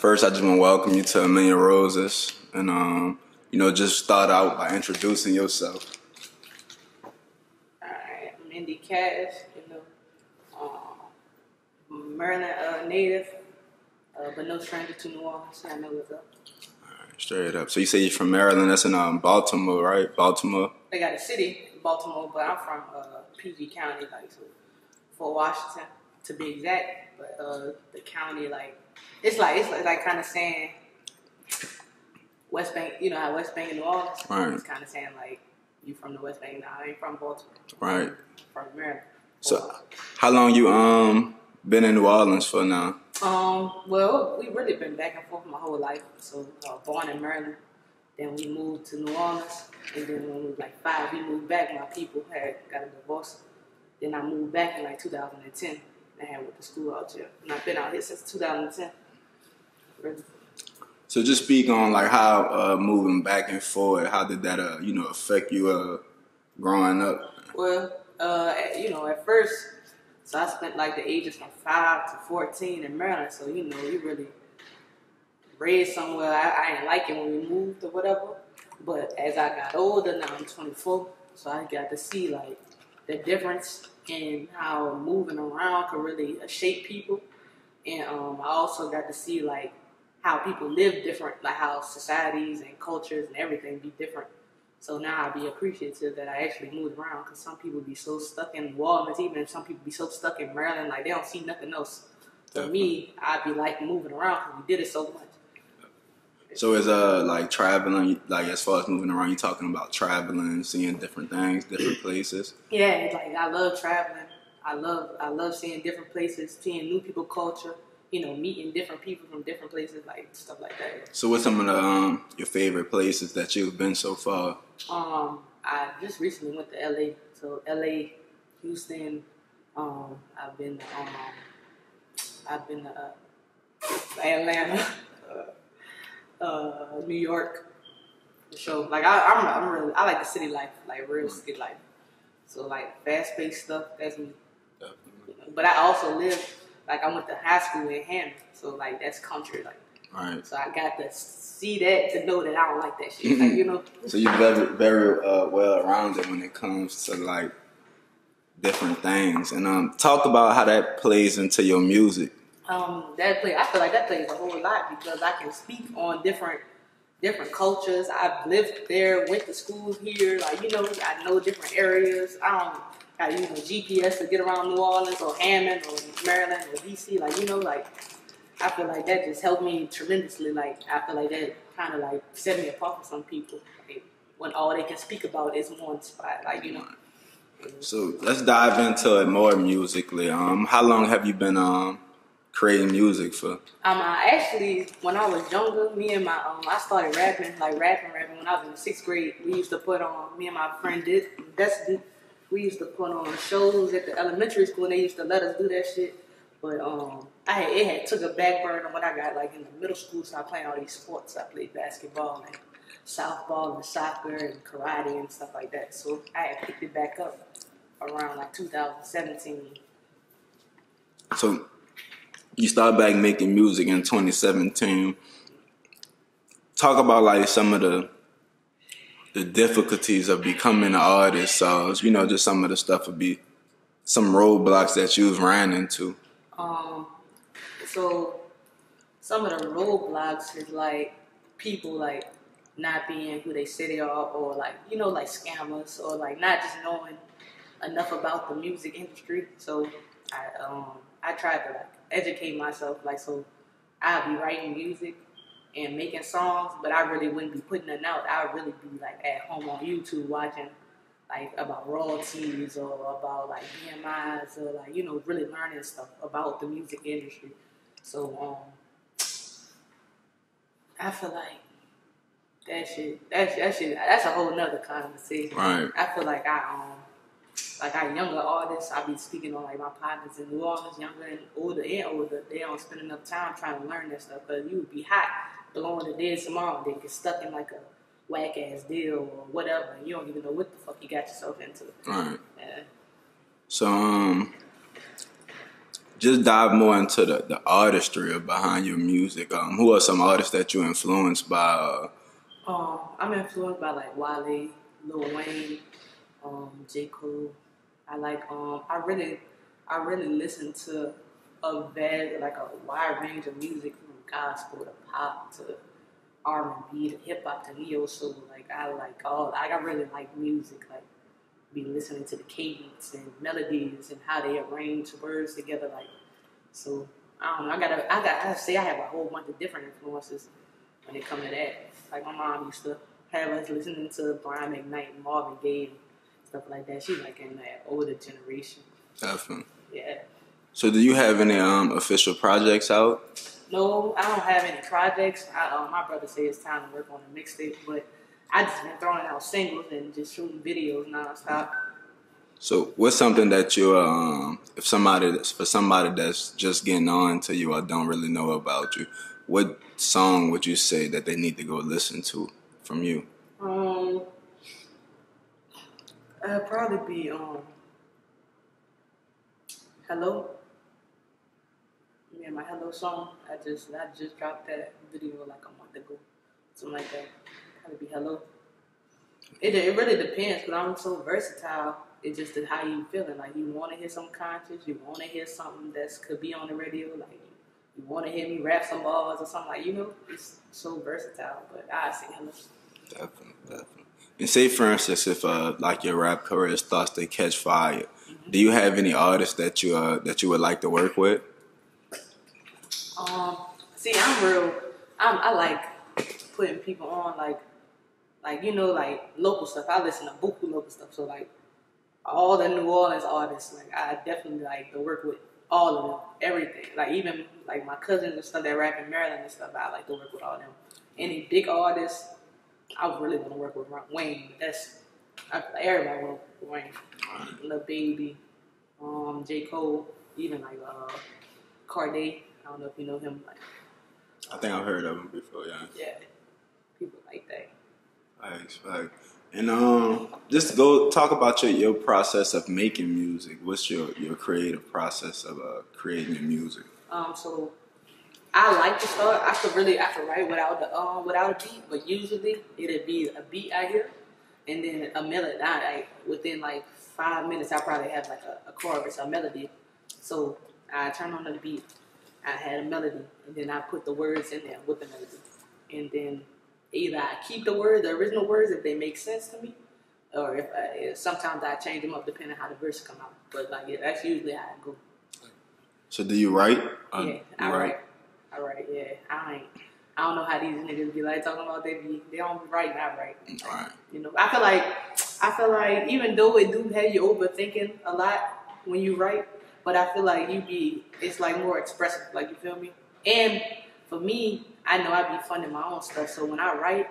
first, I just want to welcome you to A Million Roses, and um, you know, just start out by introducing yourself. I'm Indy Cash, you know, um, Maryland uh, native, uh, but no stranger to New Orleans. I know what's up. All right, straight up. So you say you're from Maryland? That's in um, Baltimore, right? Baltimore. They got a city, Baltimore, but I'm from uh, PG County, like so, Fort Washington to be exact. But uh, the county, like, it's like it's like, like kind of saying West Bank. You know how West Bank and New Orleans. Right. It's kind of saying like you from the West Bank. Now I ain't from Baltimore. Right. From Maryland. So how long you um been in New Orleans for now? Um, well, we've really been back and forth my whole life. So, uh, born in Maryland, then we moved to New Orleans, and then when we was like five, we moved back. My people had got a divorce. Then I moved back in like 2010. And I had went to school out here, and I've been out here since 2010. So just speak on like how uh, moving back and forward. How did that uh you know affect you uh growing up? Well, uh, at- you know, at first, so I spent like the ages from five to fourteen in Maryland. So you know, you really raised somewhere. I, I didn't like it when we moved or whatever. But as I got older, now I'm 24, so I got to see like the difference in how moving around can really shape people. And um, I also got to see like how people live different, like how societies and cultures and everything be different. So now I be appreciative that I actually moved around because some people be so stuck in Orleans, even some people be so stuck in Maryland, like they don't see nothing else. For me, I'd be like moving around because we did it so much. So is uh like traveling like as far as moving around, you talking about traveling, seeing different things, different places. Yeah, like I love traveling. I love I love seeing different places, seeing new people culture, you know, meeting different people from different places, like stuff like that. So what's some of the um your favorite places that you've been so far? Um, I just recently went to LA. So LA, Houston, um, I've been um I've been to uh, Atlanta, uh, New York. For sure. Like I, I'm, I'm really, I like the city life, like real city life. So like fast paced stuff, that's me. But I also live, like I went to high school in Hammond, so like that's country, like. Right. So I got to see that to know that I don't like that shit, like you know. So you're very very uh, well rounded when it comes to like different things. And um talk about how that plays into your music. Um, that play I feel like that plays a whole lot because I can speak on different different cultures. I've lived there, went to school here, like you know, I know different areas. I don't gotta use no GPS to get around New Orleans or Hammond or Maryland or DC, like you know, like I feel like that just helped me tremendously. Like I feel like that kind of like set me apart from some people. When all they can speak about is one spot, like you know. So let's dive into it more musically. Um how long have you been um creating music for? Um, I actually, when I was younger, me and my um, I started rapping, like rapping, rapping. When I was in sixth grade, we used to put on. Me and my friend did. That's we used to put on shows at the elementary school, and they used to let us do that shit. But um, I had, it had took a back burner when I got like in the middle school. So I playing all these sports. I played basketball and softball and soccer and karate and stuff like that. So I had picked it back up around like 2017. So you started back making music in 2017. Talk about like some of the the difficulties of becoming an artist. So you know, just some of the stuff would be some roadblocks that you've ran into. Um, so some of the roadblocks is like people like not being who they say they are, or like you know like scammers, or like not just knowing enough about the music industry. So I um I tried to like educate myself, like so I'd be writing music and making songs, but I really wouldn't be putting it out. I would really be like at home on YouTube watching like about royalties or about like BMIs or like you know really learning stuff about the music industry. So um, I feel like that shit, that shit, that shit, that's a whole nother conversation. Right. I feel like I um, like our younger artists, I be speaking on like my partners in New Orleans, younger and older and older. They don't spend enough time trying to learn that stuff because you would be hot blowing the dead tomorrow, they get stuck in like a whack ass deal or whatever, and you don't even know what the fuck you got yourself into. Right. Yeah. So um just dive more into the, the artistry of behind your music. Um, who are some artists that you influenced by? Uh, Um, I'm influenced by like Wale, Lil Wayne, um, J. Cole. I like um I really I really listen to a vast like a wide range of music from gospel to pop to R and B to hip hop to neo soul. Like I like all like I really like music. Like be listening to the cadence and melodies and how they arrange words together. Like so I don't know. I gotta I got I say I have a whole bunch of different influences when it comes to that. Like my mom used to have us listening to Brian McKnight and Marvin Gaye stuff like that. She's like in that older generation. Definitely. Yeah. So, do you have any um, official projects out? No, I don't have any projects. I, uh, my brother said it's time to work on a mixtape, but I just been throwing out singles and just shooting videos nonstop. So, what's something that you, um, if somebody, for somebody that's just getting on to you or don't really know about you, what song would you say that they need to go listen to from you? Um, it'd probably be um, Hello. Yeah, my Hello song. I just I just dropped that video like a month ago, something like that. Probably be Hello. It it really depends because I'm so versatile. It just how you feeling. Like you want to hear some conscious, you want to hear something that could be on the radio. Like you want to hear me rap some bars or something like you know. It's so versatile. But I say Hello. Definitely, definitely. And say, for instance, if uh, like your rap career starts to catch fire, do you have any artists that you uh, that you would like to work with? Um, see, I'm real. I'm, I like putting people on, like, like you know, like local stuff. I listen to buku local stuff, so like all the New Orleans artists, like I definitely like to work with all of them, everything. Like even like my cousins and stuff that rap in Maryland and stuff. I like to work with all them. Any big artists, I really want to work with Wayne. That's I, everybody want to work with Wayne. Lil Baby, um, J Cole, even like uh, Cardi. I don't know if you know him. Like, I think I've heard of him before. Yeah. yeah, people like that. I expect. And um, just go talk about your, your process of making music. What's your, your creative process of uh, creating your music? Um, so I like to start. I could really, I could write without the um, without a beat, but usually it'd be a beat I hear, and then a melody. I, like within like five minutes, I probably have like a, a chorus, a melody. So I turn on the beat. I had a melody, and then I put the words in there with the melody, and then either I keep the words, the original words, if they make sense to me, or if, I, sometimes I change them up depending on how the verse come out. But like yeah, that's usually how I go. So do you write? Uh, Yeah, I write. I write. Yeah, I ain't. I don't know how these niggas be like talking about they be. They don't be writing. I write. All right. You know, I feel like I feel like even though it do have you overthinking a lot when you write, but I feel like you be it's like more expressive. Like you feel me? And for me, I know I be funding my own stuff, so when I write,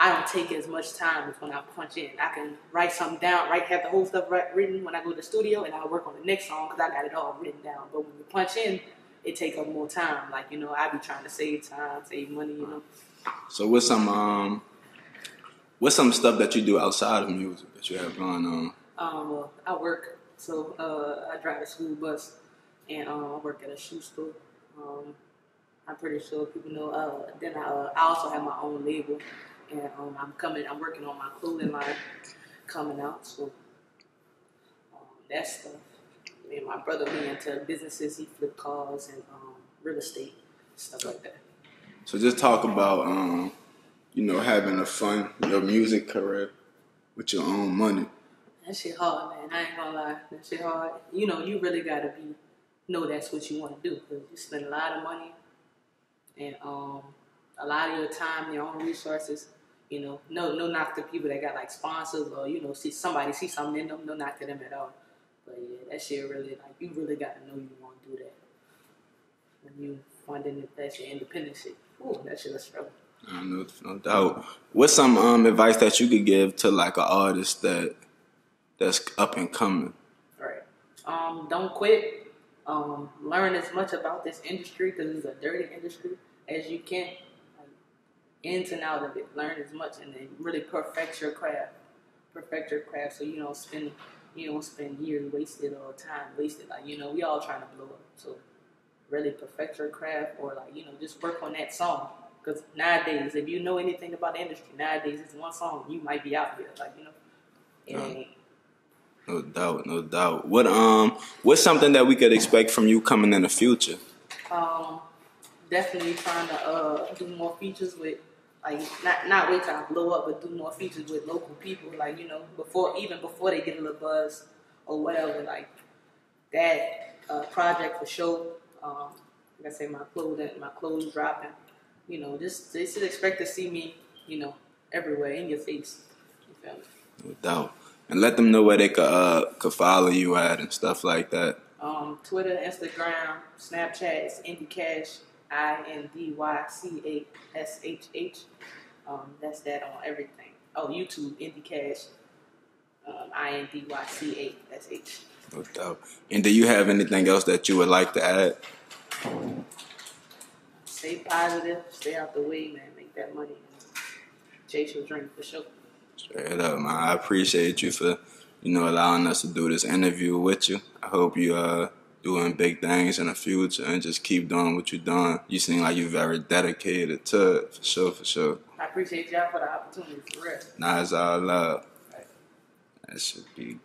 I don't take as much time as when I punch in. I can write something down, write have the whole stuff written when I go to the studio, and I work on the next song because I got it all written down. But when you punch in, it take up more time. Like you know, I be trying to save time, save money. You know. So what's some um, what's some stuff that you do outside of music that you have going on? Um, well, I work, so uh, I drive a school bus, and um, I work at a shoe store. Um, I'm pretty sure people know. Uh, then I, uh, I also have my own label, and um, I'm coming. I'm working on my clothing line coming out. So um, that stuff. And my brother be into businesses. He flip cars and um, real estate stuff like that. So just talk about um, you know, having a fun your music career with your own money. That shit hard, man. I ain't gonna lie. That shit hard. You know, you really gotta be know that's what you want to do because you spend a lot of money and um, a lot of your time, your own resources. You know, no, no knock to people that got like sponsors or you know, see somebody see something in them. No knock to them at all. But yeah, that shit really like you really gotta know you want to do that when you funding it. That's your independent shit. Ooh, that shit is struggle. No, no doubt. What's some um, advice that you could give to like an artist that that's up and coming? Right. Um, don't quit. Um, learn as much about this industry because it's a dirty industry as you can. Like, ins and out of it. Learn as much and then really perfect your craft. Perfect your craft so you don't spend you don't spend years wasted or time wasted. Like you know, we all trying to blow up. So really perfect your craft or like you know just work on that song. Because nowadays, if you know anything about the industry, nowadays it's one song you might be out here. Like you know, it Yeah. No doubt, no doubt. What um, what's something that we could expect from you coming in the future? Um, definitely trying to uh do more features with like not not wait till I blow up, but do more features with local people. Like you know before even before they get a little buzz or whatever. Like that uh, project for sure. Um, like I say, my clothing, my clothes dropping. You know, just they should expect to see me. You know, everywhere in your face. You feel me? No doubt. And let them know where they could uh could follow you at and stuff like that. Um, Twitter, Instagram, Snapchat, it's Indy Cash, I N D Y C A S H H. Um, that's that on everything. Oh, YouTube, Indy Cash, um, I N D Y C A S H. No doubt. And do you have anything else that you would like to add? Stay positive, stay out the way, man. Make that money. Chase your dream for sure. Straight up, man. I appreciate you for, you know, allowing us to do this interview with you. I hope you uh doing big things in the future and just keep doing what you're doing. You seem like you're very dedicated to it, for sure, for sure. I appreciate y'all for the opportunity, for real. Nah, it's all love. That should be